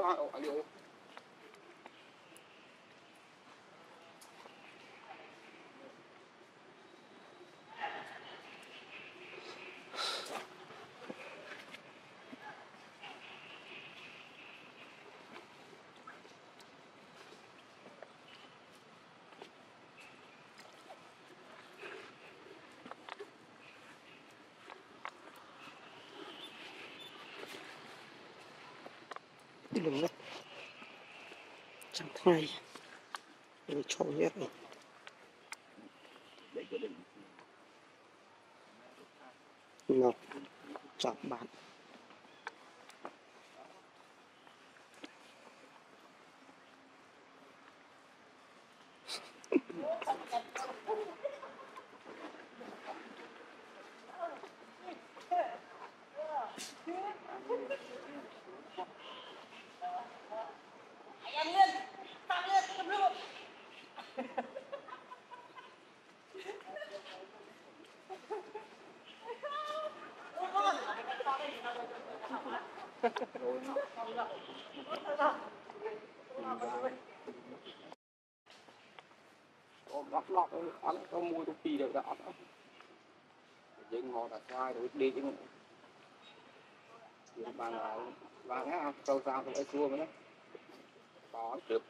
baka, oh, aliw. Đi đất chẳng thế này đường trổ hết rồi. Ngọc chọn bạn. Lọt lọt ăn có mua tôi phi được đã nhưng họ đã sai rồi đi chứ nhưng là và á câu sao tôi chua mới đó có được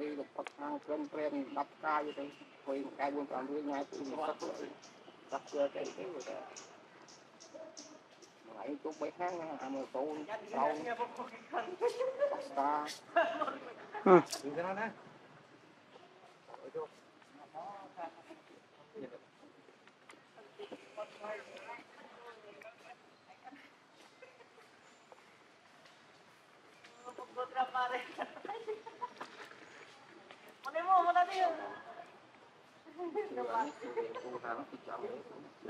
រីលោកផឹកខាងព្រមព្រៀង10កាយទៅព្រមកាយ4 5រៀលញ៉ាំពីគាត់គាត់ជឿតែគេទៅថ្ងៃជុំបីខាងអាមើលកូនកូនស្តាហឹមទៅណាណាមកមកត្រាប់មក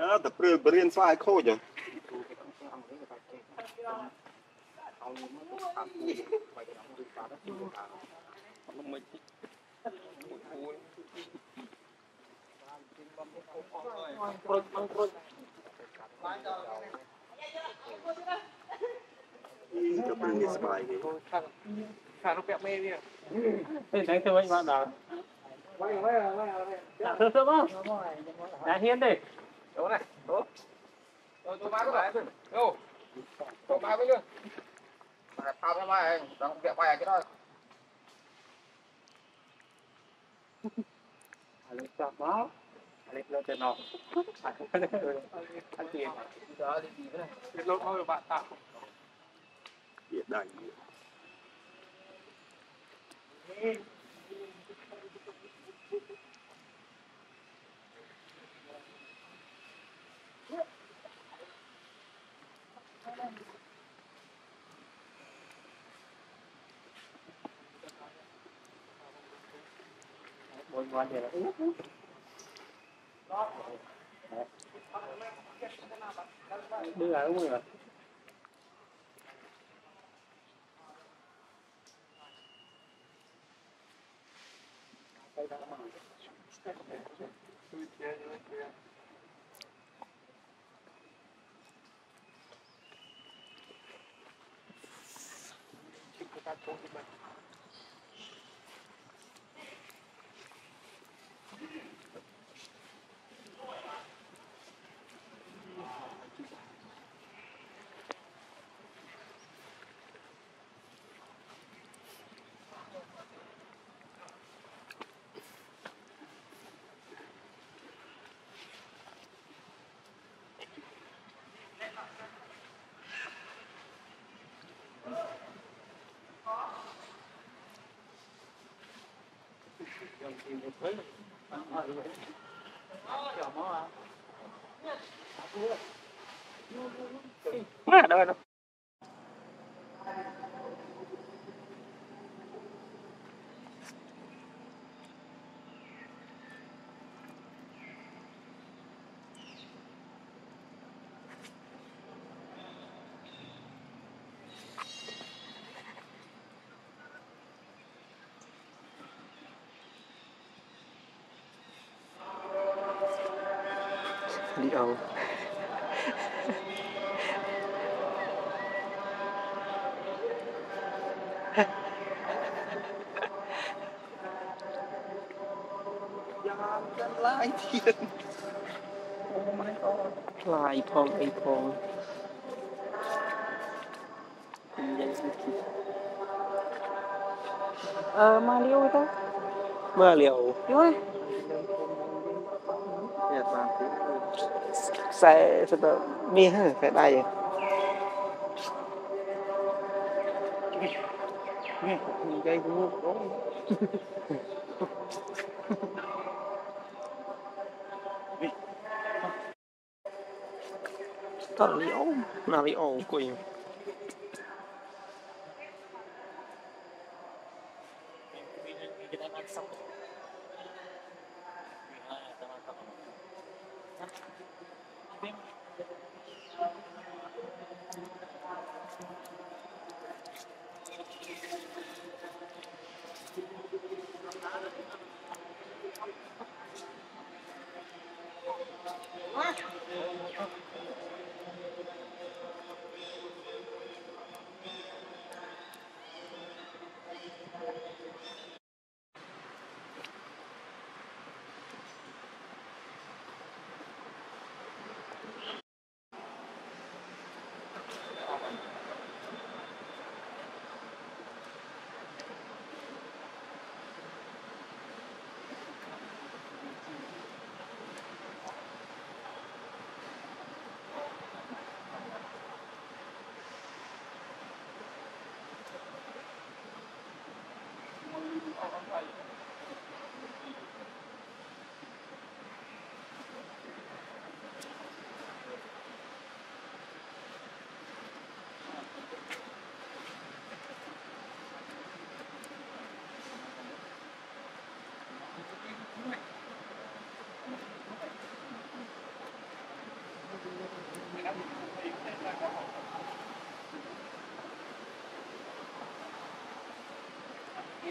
អើតែព្រឺបរៀនស្វាយខូចហ៎ប្រុចបងប្រុចបានដល់នេះទៅព្រឺនេះស្បាយគេ Sao nó kẹo mê đi à? Thế đánh thương anh bạn nào? Dạ thương thương không? Dạ hiên đi. Đố này, đố. Đố, đố má có phải không? Đố. Với chưa? Mà tao cái mai, không kẹo quay cái đó. Hãy subscribe cho kênh Ghiền Mì Gõ Để không bỏ lỡ những video hấp dẫn lốt thôi bạn tạo. Địa đẩy. Một ngon thì Tipo, tá todo batido. Má đâu rồi đâu ทียนโอ้ไม่ก็ลายพองไอพองเป็ยังคิดเออมาเรียวไปตั้งมาเรียวย้อย Ya, nanti. Saya sudah mihal saya tanya. Ini, ini kayak gue. 哪里哦哪里哦过瘾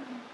Mm-hmm.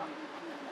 何?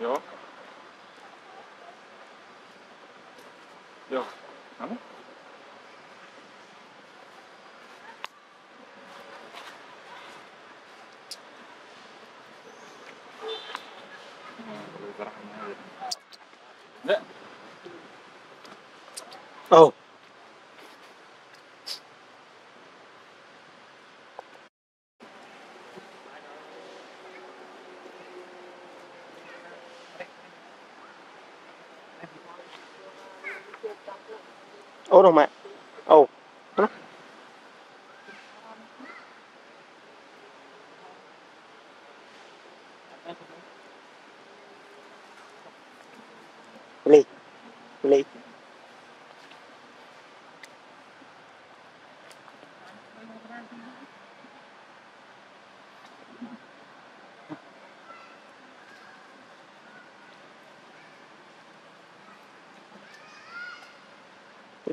Ja. Ja. Vamos. Oh. forma eh?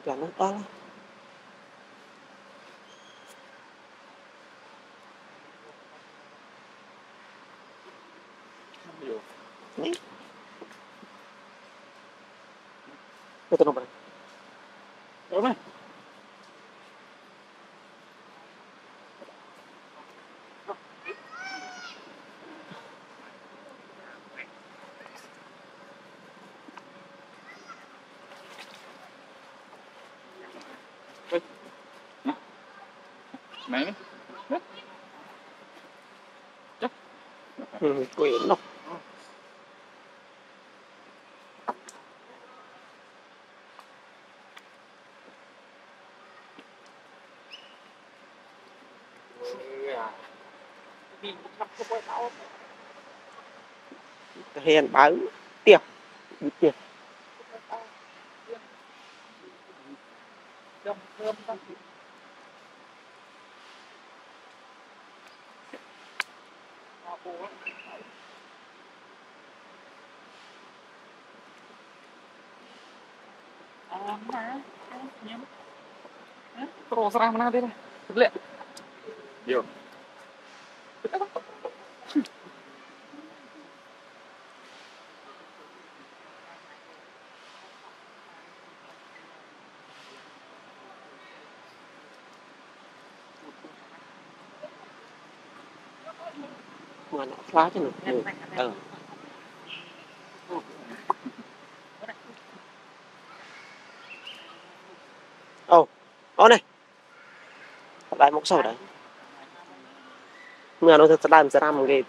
planeta lah Ini? Ito naman. Ito. Nomor. chắc, Mày đi. Ừ, quyển đâu. Hèn báo Terus serah mana dia? Lihat. Yo. Nó. Ừ. Ừ. Ồ. Ô này. Một sổ đấy. Mưa nó thật làm ra một cái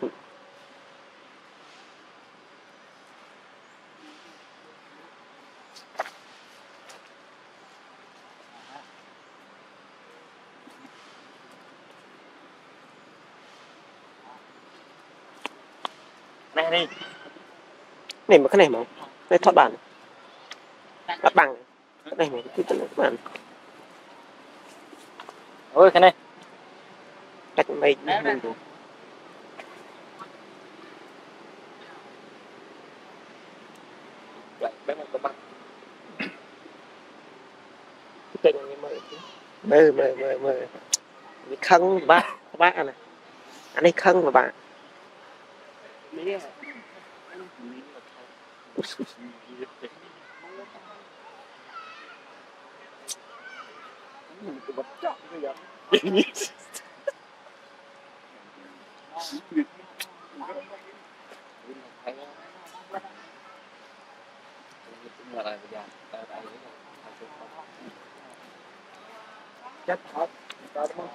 Này đi. này mà cái này mà đây thoát bản bắt bằng cái này mà cái cái bản Ôi cái này. Cách mấy mình này mơ mơ mơ mơ cái khăn bác bác này. Anh ấy khăn của bạn Chết thật. Tao đúng không?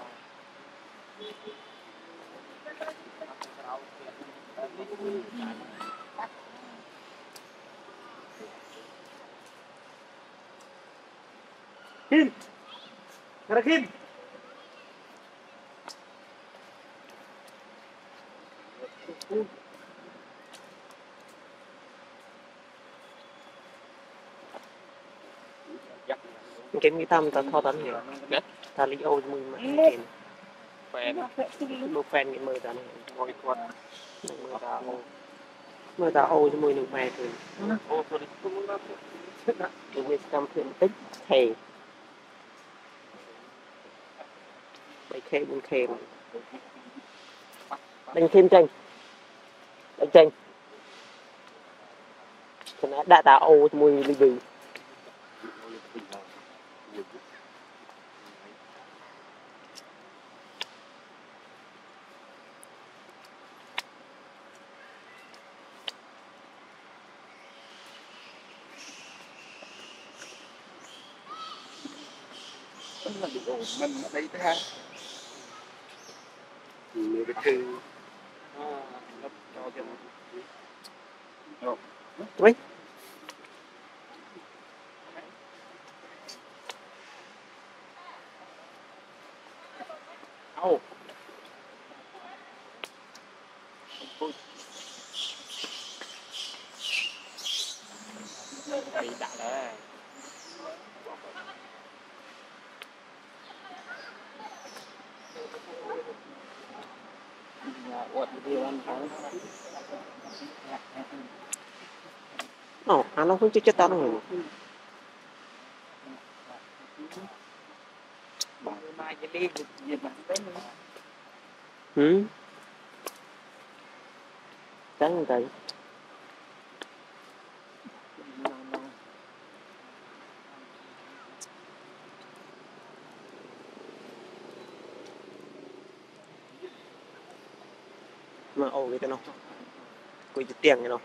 Kim. គេមានតាមតថតអត់ហ្នឹងណាតាលីអូមួយមកគេហ្វេនមកហ្វេនគេមើលតាហ្នឹងមួយគាត់មើលតាអូមើលតាអូជាមួយនឹងម៉ែគឺអូគាត់គុំណាស់គេមានកម្មភាពបន្តិចហេ 3k 4k ដេញធីមចេញដេញចេញចំណែកដាក់តាអូជាមួយលីវី mình bị ở đây thứ hai người cái thư à, nó cho cho Mấy? Âu. Bị đã đấy. Uất đi ăn thắng. Ồ, à nó không chết chết tao gì mà đến Ừ. Trắng tay. Mà ồ cái nó. Chỉ tiền cái nó.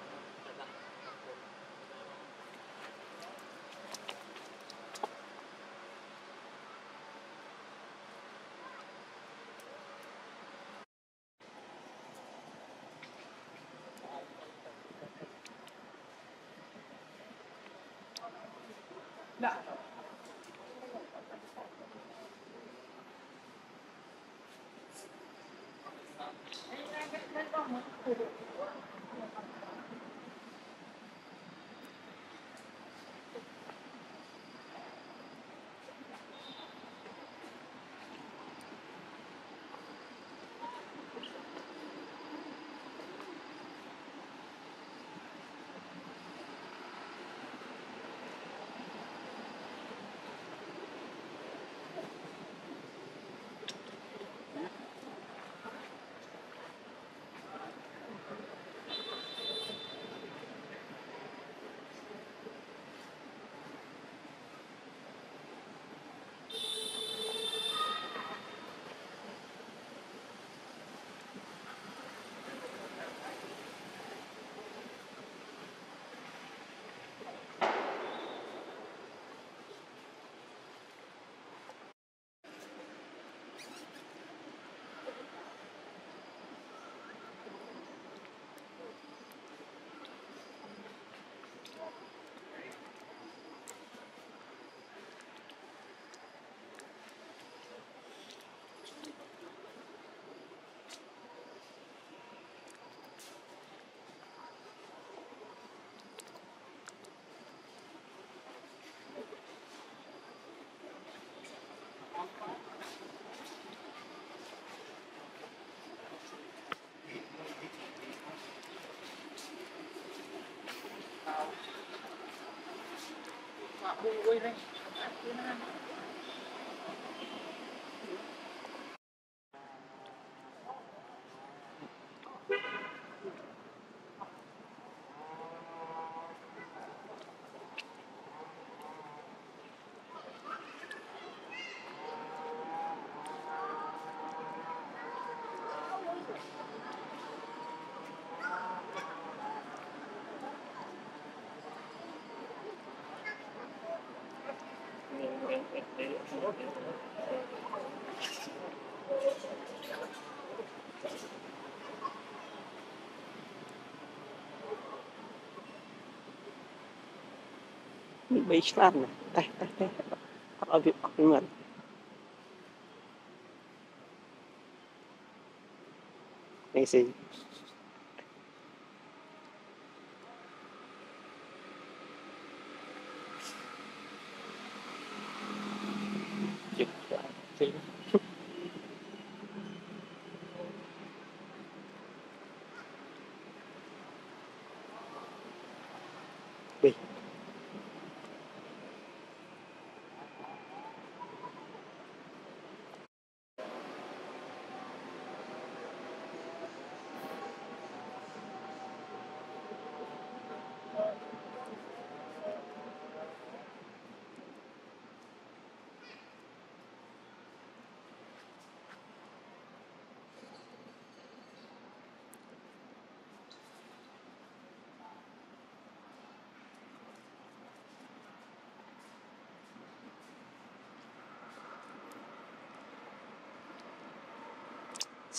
vui lên នេះបីឆ្លាតណាស់តែតែតែអត់ឲ្យវាអត់មើលនេះសិ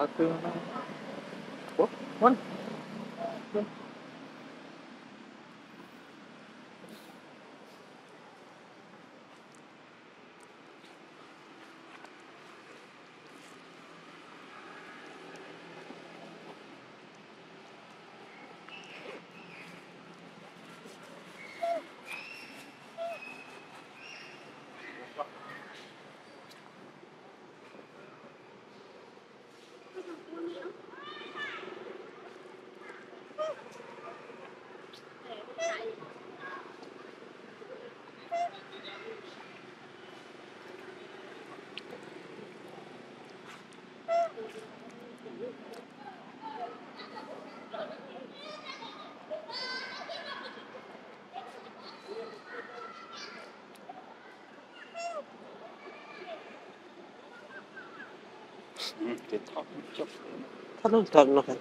Latuna 嗯对他就叫他能等了还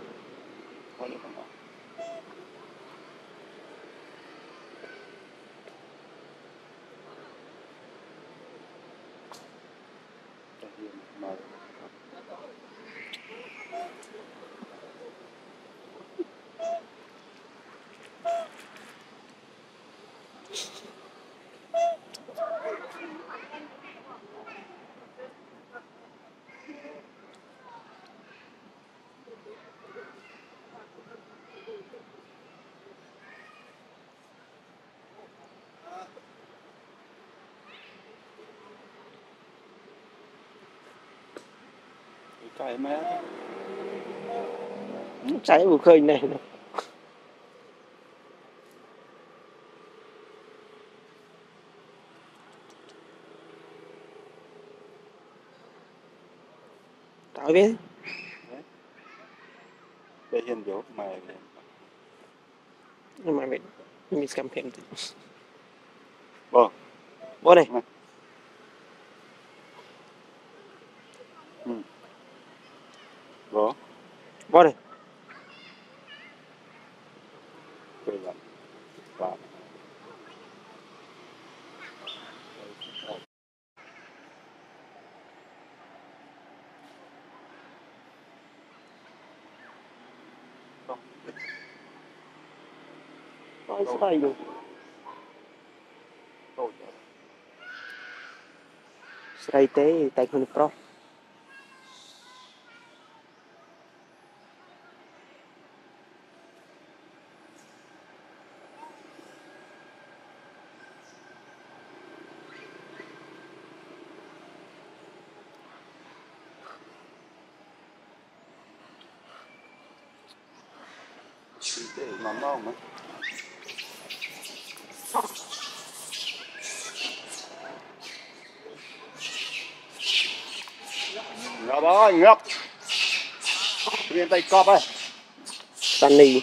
cái mẹ chảy một khơi này nữa. tạo biết để hiện dấu mày mày mày mình mình cảm thấy Vâng. Vô đây. អត់ស្អីនោះ tôi ស្រីទេតែខ្លួនប្រុស để nón non mà ngập rồi ngập viên tay cọp đây sunny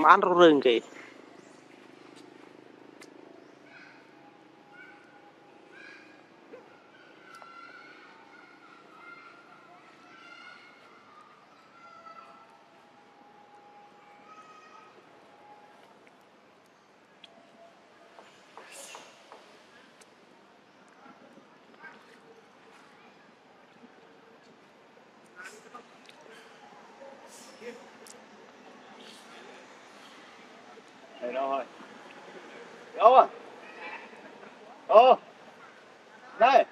man ro reng ke thì đâu rồi đâu à ô này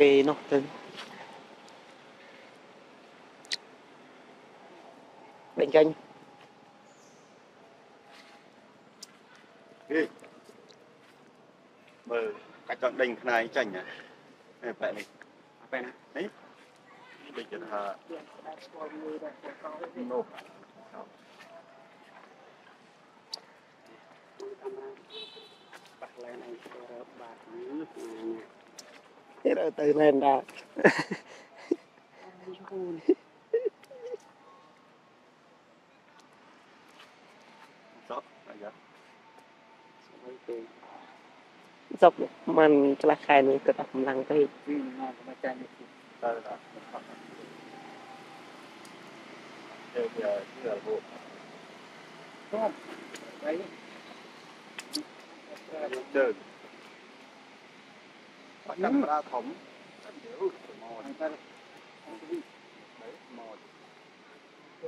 គេនោះទៅដេញចេញមើលកាច់ចង់ដេញខ្នែងចេញណាបែបនេះបែបណានេះដូចគេថានោះបាក់ឡើងឯងទៅបាត់ហ្នឹង เราตื่นเล่นได้จบมันกระคายนี้ก็ออกกำลังไปวิ่งมากมาจานนี้ได้ละเดี๋ยวเดี๋ยวเดี๋ยวลูกไป Chơi. Bắt camera thống. Mồi. ไป Đấy, mồi. ก็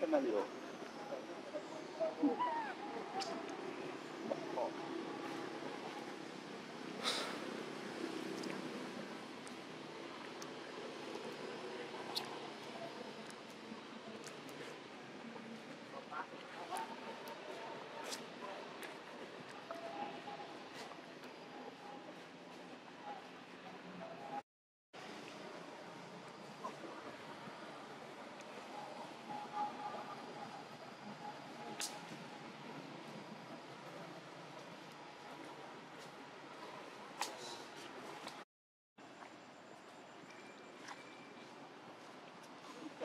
끝날리고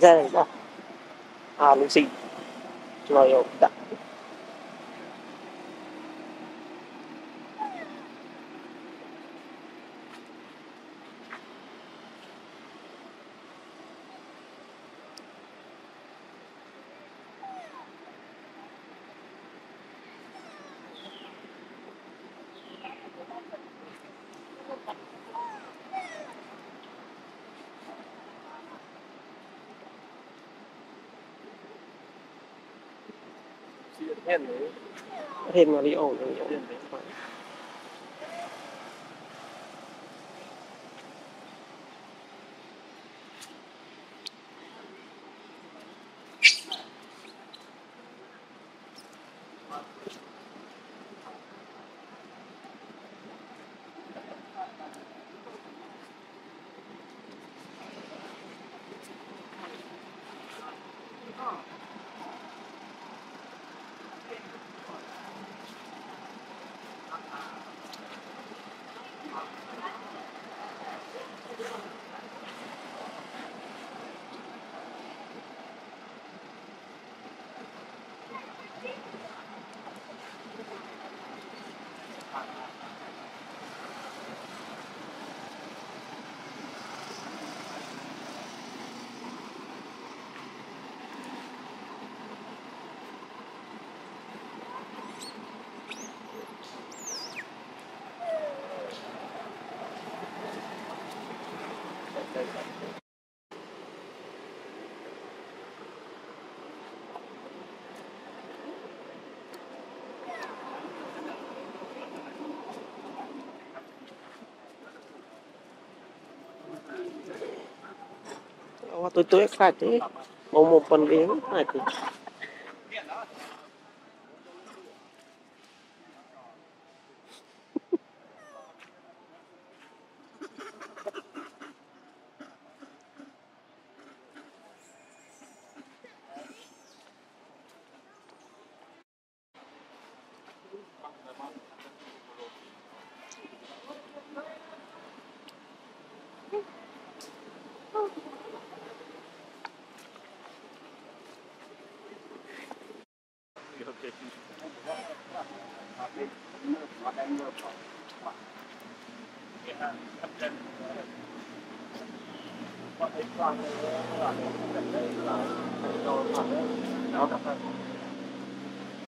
cái xe này nữa à เห็นไหมเห็นมาริโออย่างเดียว Waktu itu ya kaki, mau mumpun dia, kaki.